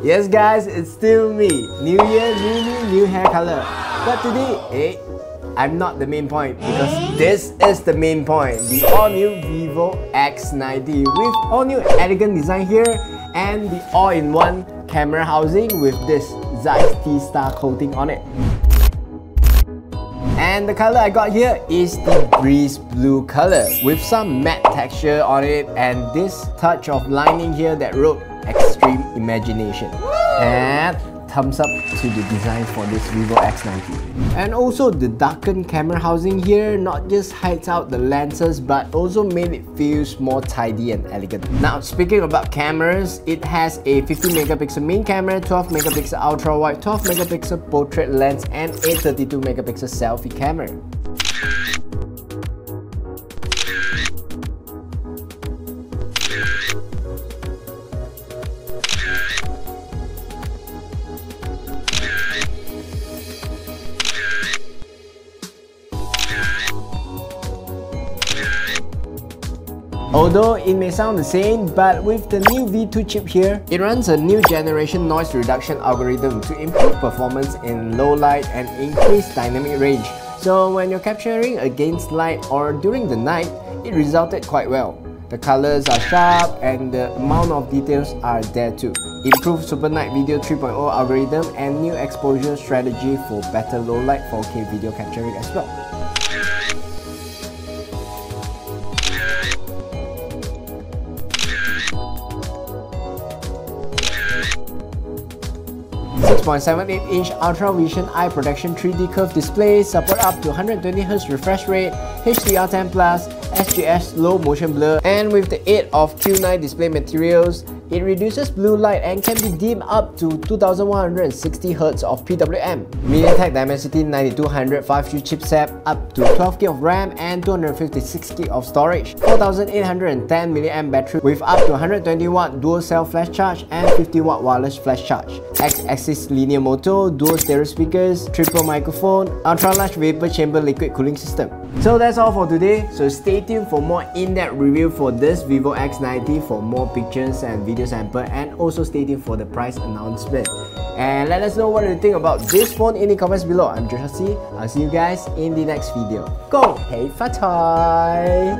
Yes guys, it's still me. New year, new me, new hair color. But today, eh, I'm not the main point because this is the main point. The all-new Vivo X90 with all-new elegant design here and the all-in-one camera housing with this Zeiss T-Star coating on it. And the color I got here is the breeze blue color with some matte texture on it and this touch of lining here that wrote extreme imagination. And thumbs up to the design for this Vivo X90. And also the darkened camera housing here not just hides out the lenses but also made it feels more tidy and elegant. Now speaking about cameras, it has a 50 megapixel main camera, 12 megapixel ultra wide, 12 megapixel portrait lens and a 32 megapixel selfie camera. '" Although it may sound the same, but with the new V2 chip here, it runs a new generation noise reduction algorithm to improve performance in low light and increase dynamic range. So when you're capturing against light or during the night, it resulted quite well. The colors are sharp and the amount of details are there too. Improved Super Night Video 3.0 algorithm and new exposure strategy for better low light 4K video capturing as well. 6.78-inch Ultra Vision Eye Protection 3D Curve display, support up to 120Hz refresh rate, HDR10+, SGS low motion blur, and with the aid of Q9 display materials, it reduces blue light and can be dimmed up to 2160Hz of PWM. MediaTek Dimensity 9200 5G chipset up to 12GB of RAM and 256GB of storage. 4810 mAh battery with up to 120W dual cell flash charge and 50W wireless flash charge. X-axis linear motor, dual stereo speakers, triple microphone, ultra-large vapor chamber liquid cooling system. So that's all for today. So stay tuned for more in-depth review for this Vivo X90 for more pictures and video sample and also stay tuned for the price announcement. And let us know what you think about this phone in the comments below. I'm Joshua C. I'll see you guys in the next video. Go! Hey, Fatai!